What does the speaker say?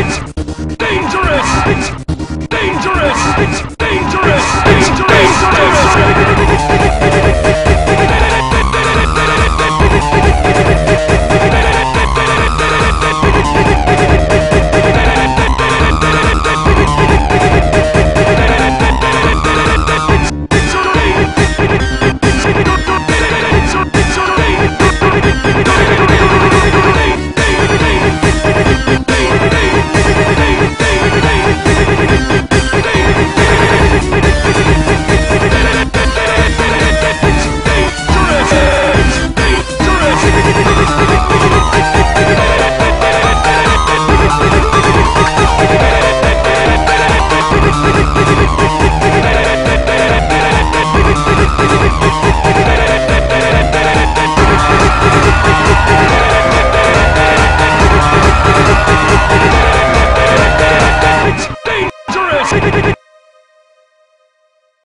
It's